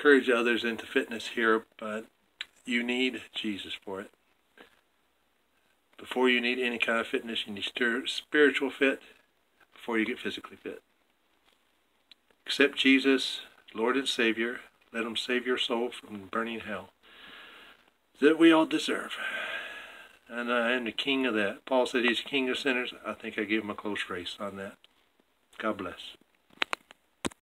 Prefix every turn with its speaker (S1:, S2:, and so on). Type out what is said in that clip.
S1: encourage others into fitness here, but you need Jesus for it. Before you need any kind of fitness, you need spiritual fit before you get physically fit. Accept Jesus, Lord and Savior. Let him save your soul from burning hell. That we all deserve. And I am the king of that. Paul said he's king of sinners. I think I gave him a close race on that. God bless.